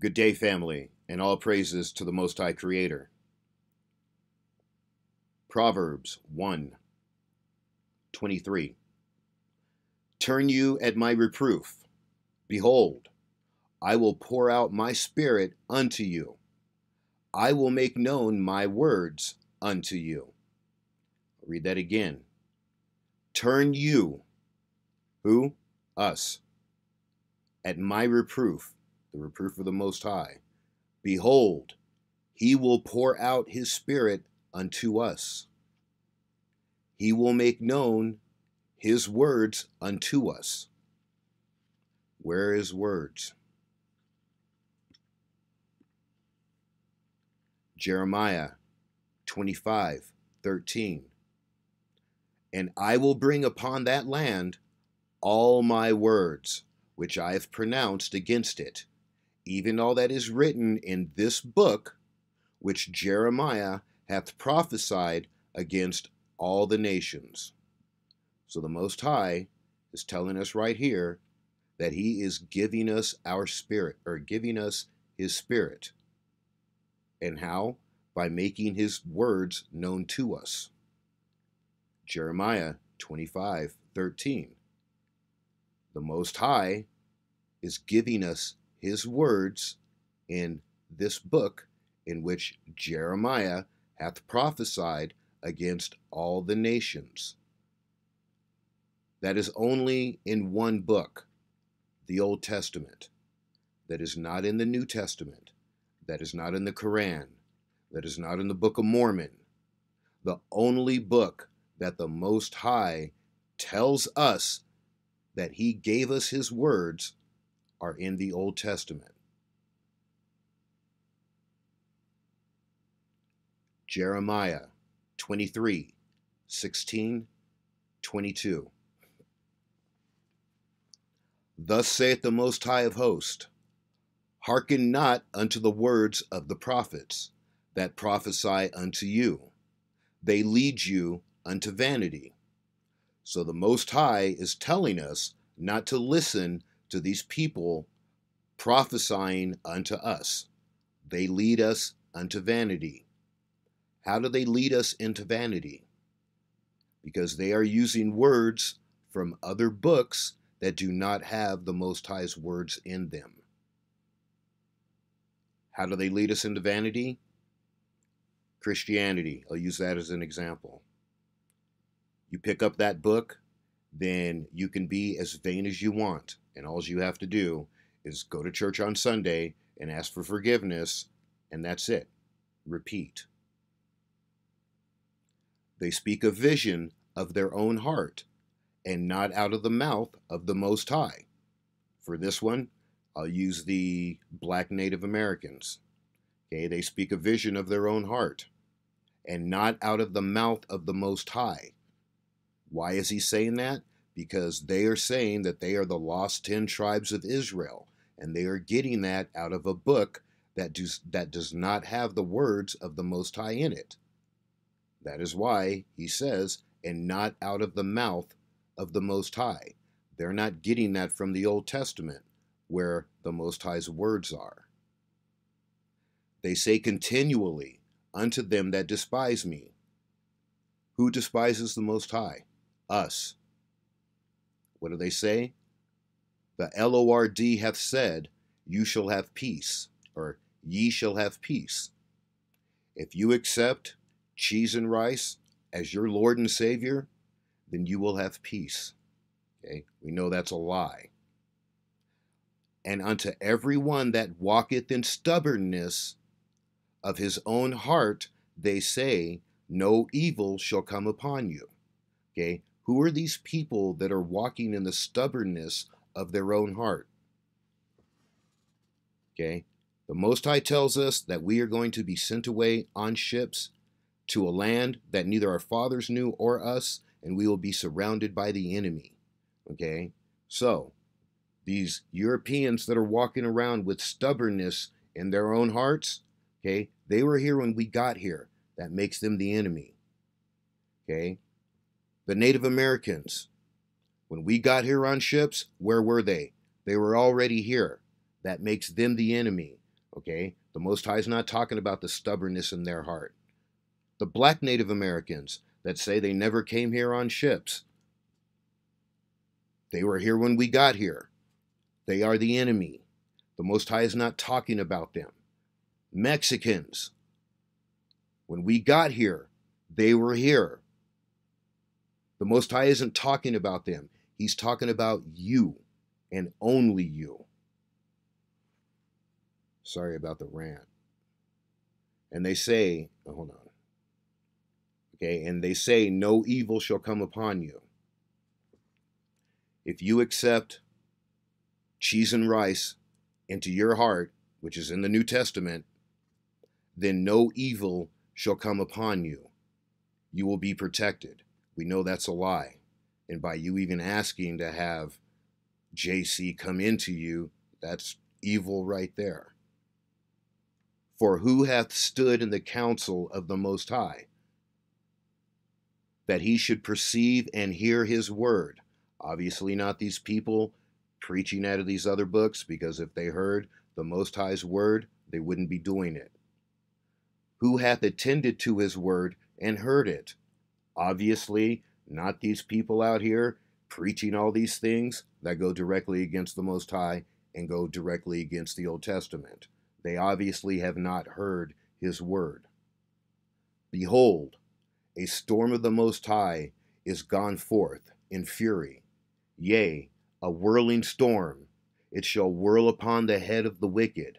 Good day, family, and all praises to the Most High Creator. Proverbs 1 23. Turn you at my reproof. Behold, I will pour out my spirit unto you. I will make known my words unto you. I'll read that again. Turn you, who? Us, at my reproof the reproof of the Most High. Behold, he will pour out his Spirit unto us. He will make known his words unto us. Where is words? Jeremiah 25 13. And I will bring upon that land all my words which I have pronounced against it even all that is written in this book, which Jeremiah hath prophesied against all the nations. So the Most High is telling us right here that He is giving us our spirit, or giving us His spirit. And how? By making His words known to us. Jeremiah 25 13. The Most High is giving us his words in this book in which Jeremiah hath prophesied against all the nations. That is only in one book, the Old Testament. That is not in the New Testament. That is not in the Quran. That is not in the Book of Mormon. The only book that the Most High tells us that He gave us His words are in the Old Testament. Jeremiah 23 16 22. Thus saith the Most High of Hosts Hearken not unto the words of the prophets that prophesy unto you, they lead you unto vanity. So the Most High is telling us not to listen to these people prophesying unto us. They lead us unto vanity. How do they lead us into vanity? Because they are using words from other books that do not have the Most High's words in them. How do they lead us into vanity? Christianity. I'll use that as an example. You pick up that book, then you can be as vain as you want. And all you have to do is go to church on Sunday and ask for forgiveness, and that's it. Repeat. They speak a vision of their own heart and not out of the mouth of the Most High. For this one, I'll use the black Native Americans. Okay, they speak a vision of their own heart and not out of the mouth of the Most High. Why is he saying that? Because they are saying that they are the lost 10 tribes of Israel, and they are getting that out of a book that does, that does not have the words of the Most High in it. That is why he says, and not out of the mouth of the Most High. They're not getting that from the Old Testament, where the Most High's words are. They say continually unto them that despise me. Who despises the Most High? Us. What do they say? The Lord hath said, You shall have peace, or ye shall have peace. If you accept cheese and rice as your Lord and Savior, then you will have peace. Okay? We know that's a lie. And unto every one that walketh in stubbornness of his own heart, they say, No evil shall come upon you. Okay? Who are these people that are walking in the stubbornness of their own heart? Okay. The Most High tells us that we are going to be sent away on ships to a land that neither our fathers knew or us, and we will be surrounded by the enemy. Okay. So, these Europeans that are walking around with stubbornness in their own hearts, okay, they were here when we got here. That makes them the enemy. Okay. The Native Americans, when we got here on ships, where were they? They were already here. That makes them the enemy. Okay? The Most High is not talking about the stubbornness in their heart. The black Native Americans that say they never came here on ships, they were here when we got here. They are the enemy. The Most High is not talking about them. Mexicans, when we got here, they were here. The Most High isn't talking about them. He's talking about you and only you. Sorry about the rant. And they say, oh, hold on. Okay, and they say, no evil shall come upon you. If you accept cheese and rice into your heart, which is in the New Testament, then no evil shall come upon you. You will be protected. We know that's a lie. And by you even asking to have JC come into you, that's evil right there. For who hath stood in the counsel of the Most High? That he should perceive and hear his word. Obviously, not these people preaching out of these other books, because if they heard the Most High's word, they wouldn't be doing it. Who hath attended to his word and heard it? Obviously, not these people out here preaching all these things that go directly against the Most High and go directly against the Old Testament. They obviously have not heard his word. Behold, a storm of the Most High is gone forth in fury. Yea, a whirling storm, it shall whirl upon the head of the wicked.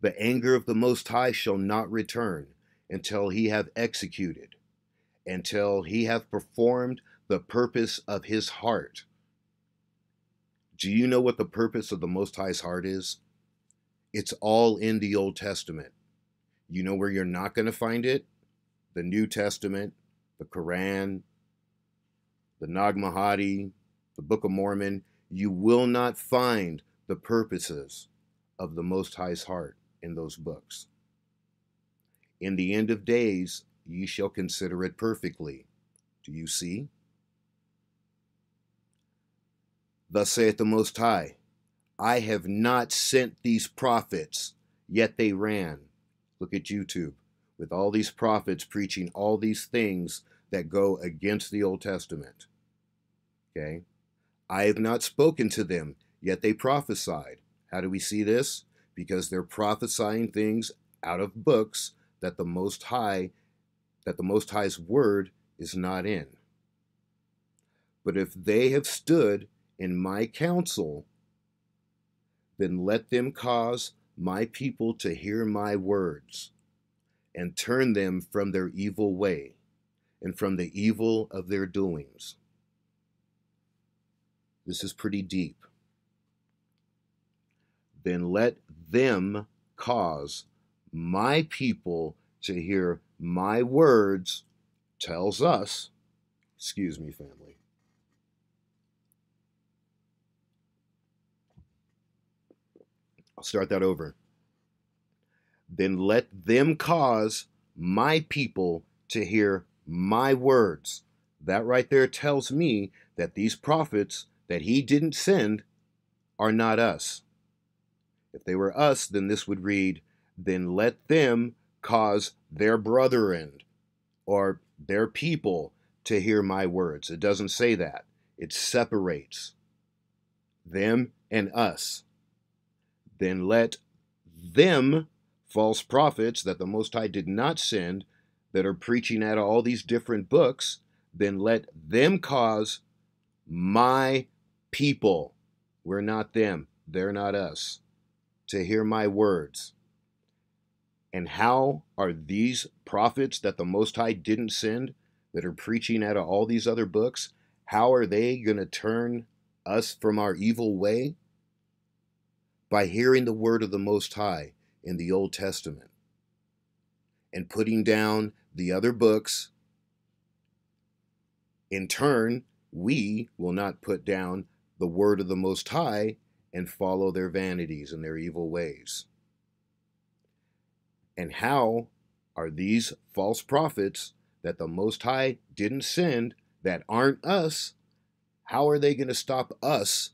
The anger of the Most High shall not return until he have executed, until he hath performed the purpose of his heart. Do you know what the purpose of the Most High's heart is? It's all in the Old Testament. You know where you're not going to find it? The New Testament, the Quran, the Nag the Book of Mormon. You will not find the purposes of the Most High's heart in those books. In the end of days, ye shall consider it perfectly. Do you see? Thus saith the Most High I have not sent these prophets, yet they ran. Look at YouTube with all these prophets preaching all these things that go against the Old Testament. Okay? I have not spoken to them, yet they prophesied. How do we see this? Because they're prophesying things out of books that the Most High, that the Most High's word is not in. But if they have stood in my counsel, then let them cause my people to hear my words, and turn them from their evil way, and from the evil of their doings. This is pretty deep. Then let them cause my people to hear my words, tells us, excuse me, family I'll start that over. Then let them cause my people to hear my words. That right there tells me that these prophets that he didn't send are not us. If they were us, then this would read, Then let them cause their brethren or their people to hear my words. It doesn't say that, it separates them and us then let them, false prophets that the Most High did not send, that are preaching out of all these different books, then let them cause my people, we're not them, they're not us, to hear my words. And how are these prophets that the Most High didn't send, that are preaching out of all these other books, how are they going to turn us from our evil way? by hearing the word of the Most High in the Old Testament and putting down the other books. In turn, we will not put down the word of the Most High and follow their vanities and their evil ways. And how are these false prophets that the Most High didn't send, that aren't us, how are they going to stop us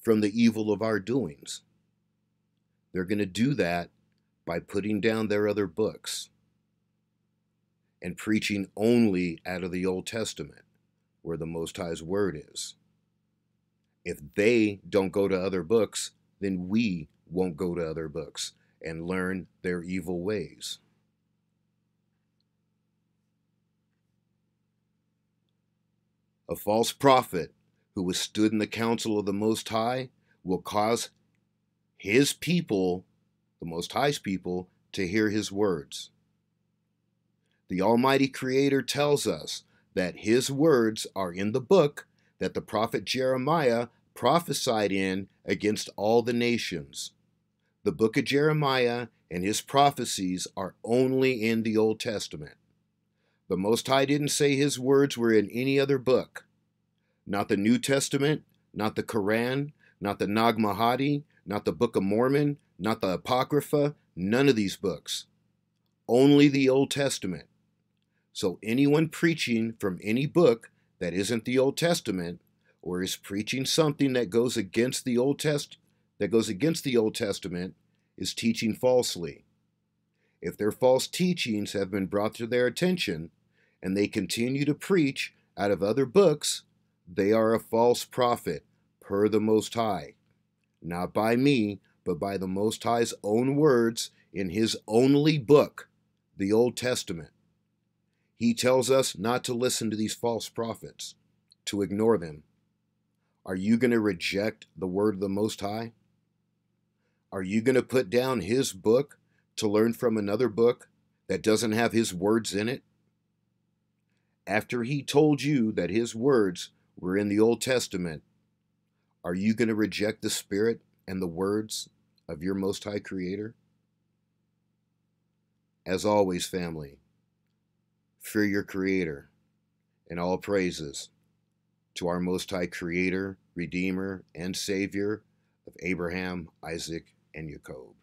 from the evil of our doings. they're going to do that by putting down their other books and preaching only out of the Old Testament, where the Most High's Word is. If they don't go to other books, then we won't go to other books and learn their evil ways. A false prophet who was stood in the council of the Most High will cause his people, the Most High's people, to hear his words. The Almighty Creator tells us that his words are in the book that the prophet Jeremiah prophesied in against all the nations. The book of Jeremiah and his prophecies are only in the Old Testament. The Most High didn't say his words were in any other book. Not the New Testament, not the Quran, not the Nag not the Book of Mormon, not the Apocrypha, none of these books. Only the Old Testament. So anyone preaching from any book that isn't the Old Testament or is preaching something that goes against the Old Test that goes against the Old Testament is teaching falsely. If their false teachings have been brought to their attention and they continue to preach out of other books, they are a false prophet per the Most High. Not by me, but by the Most High's own words in His only book, the Old Testament. He tells us not to listen to these false prophets, to ignore them. Are you going to reject the word of the Most High? Are you going to put down his book to learn from another book that doesn't have his words in it? After he told you that his words were in the Old Testament, are you going to reject the Spirit and the words of your Most High Creator? As always, family, fear your Creator and all praises to our Most High Creator, Redeemer, and Savior of Abraham, Isaac, and Jacob.